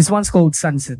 This one's called Sunset.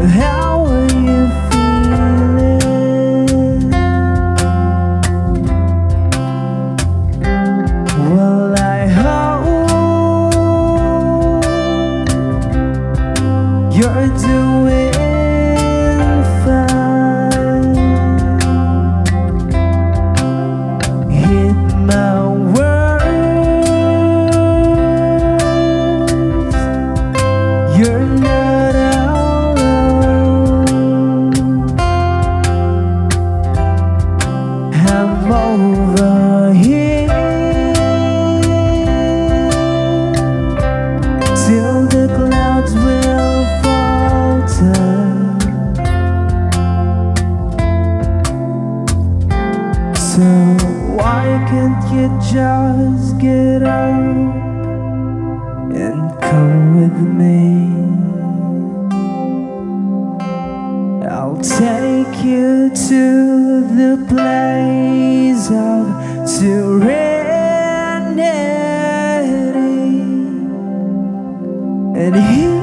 How are you feeling? Well, I hope you're doing can't you just get up and come with me? I'll take you to the place of serenity and here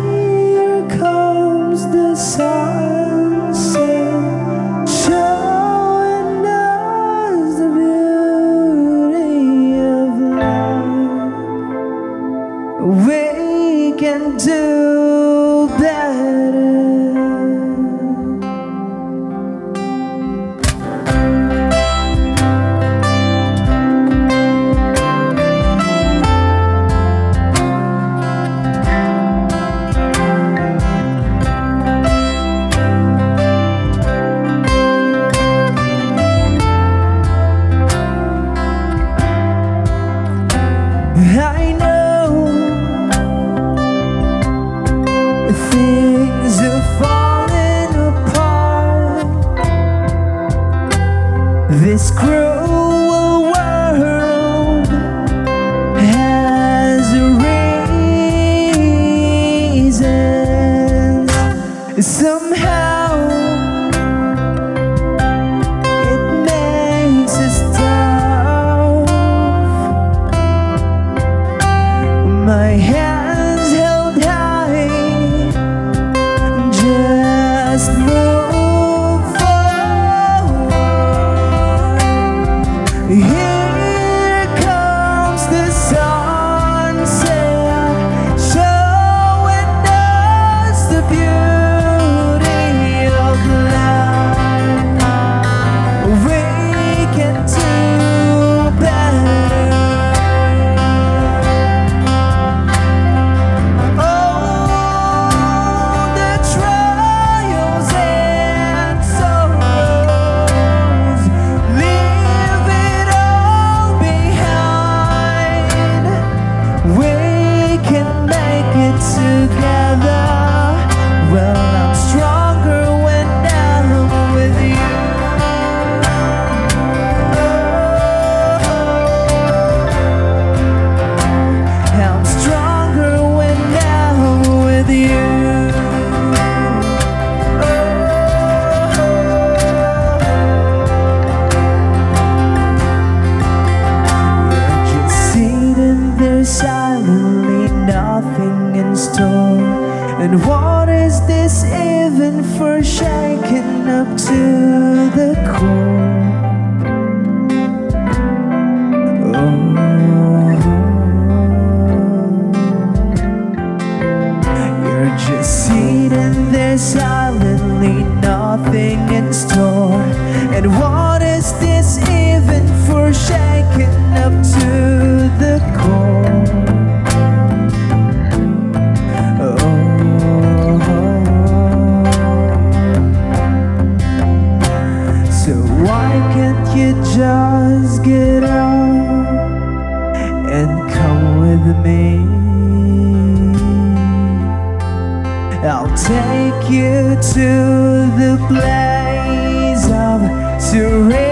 So And what is this even for shaking up to the core? Oh. You're just sitting there silently, nothing in store. And what is this? I'll take you to the place of surrender.